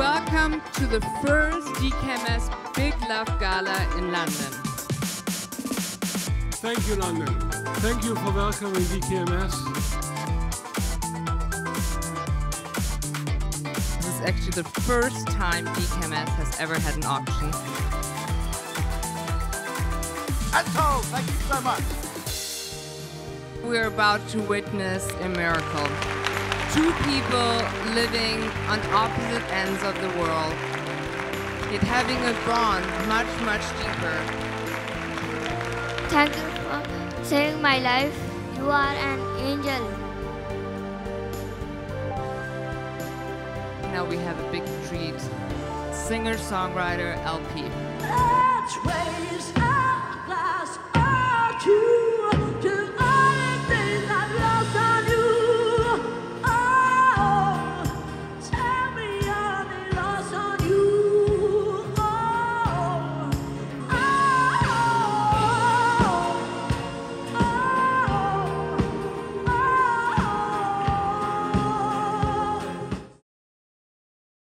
Welcome to the first DKMS Big Love Gala in London. Thank you, London. Thank you for welcoming DKMS. This is actually the first time DKMS has ever had an auction. Anto, thank you so much. We're about to witness a miracle. Two people living on opposite ends of the world, yet having a bond much, much deeper. Thank you for saving my life. You are an angel. Now we have a big treat. Singer-songwriter LP.